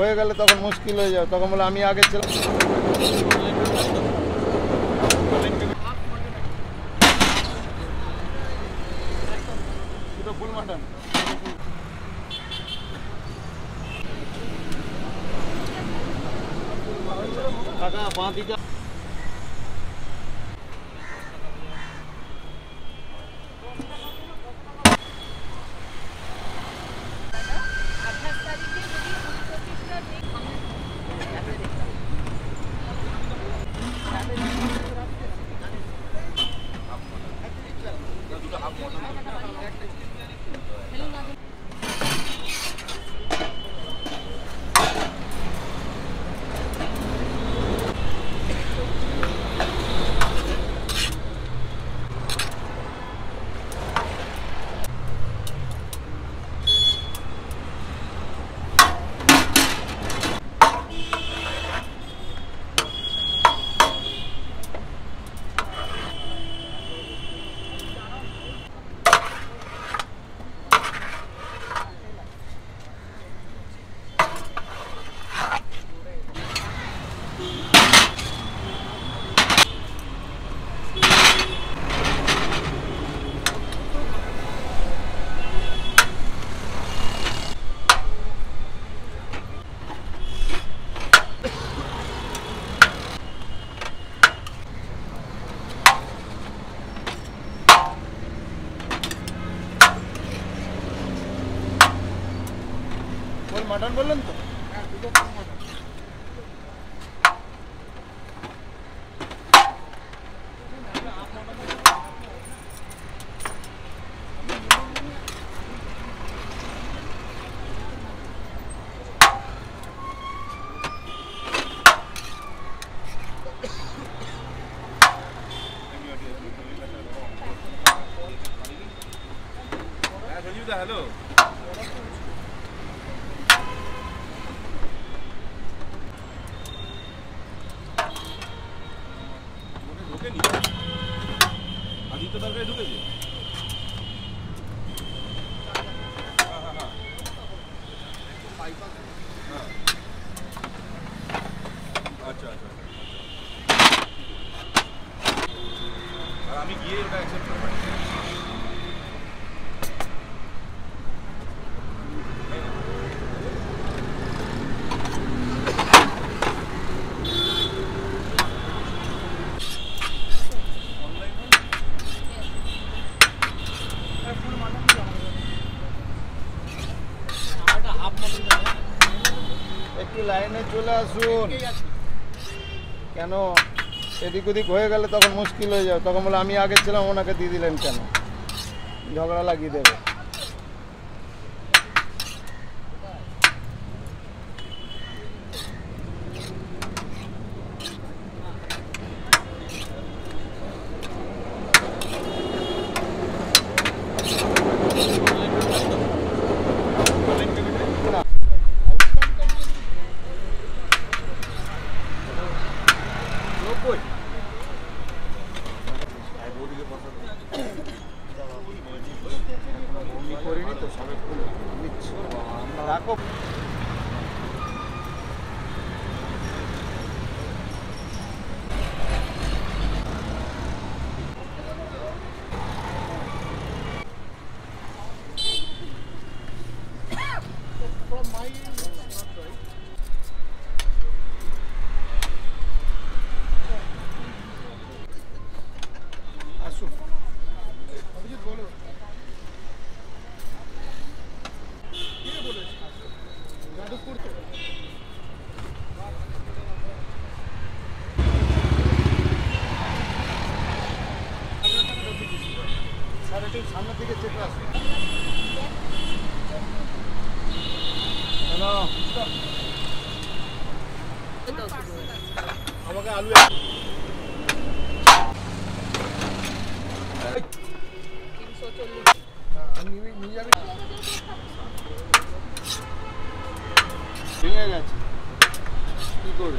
হয়ে গেলে তখন মুশকিল হয়ে যাবে। তখন বলে আমি আগে ছিলাম। কাকা বাঁ মাটন বললেন তো? হ্যাঁ হ্যালো আমি গিয়ে ওটা অ্যাকসেপ্ট করে একটু লাইনে চলে আসুন? কেন? এদিক ওদিক হয়ে গেলে তখন মুশকিল হয়ে যাবে। তখন বলে, আমি আগে ছিলাম, ওনাকে দিয়ে দিলেন কেন? ঝগড়া লাগিয়ে দেবে। Microrinito, ¿sabes? Microrinito. alıyor. Dinle geç. Bir gol.